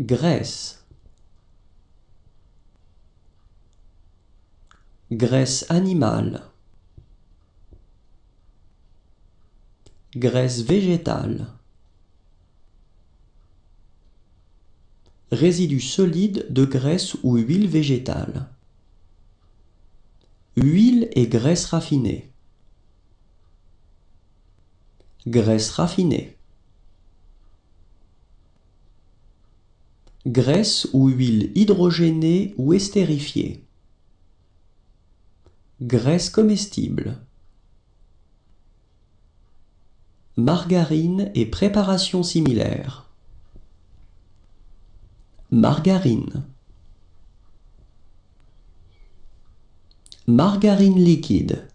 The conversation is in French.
graisse graisse animale. Graisse végétale. Résidu solide de graisse ou huile végétale. Huile et graisse raffinée. Graisse raffinée graisse ou huile hydrogénée ou estérifiée. Graisse comestible. Margarine et préparations similaires margarine. Margarine liquide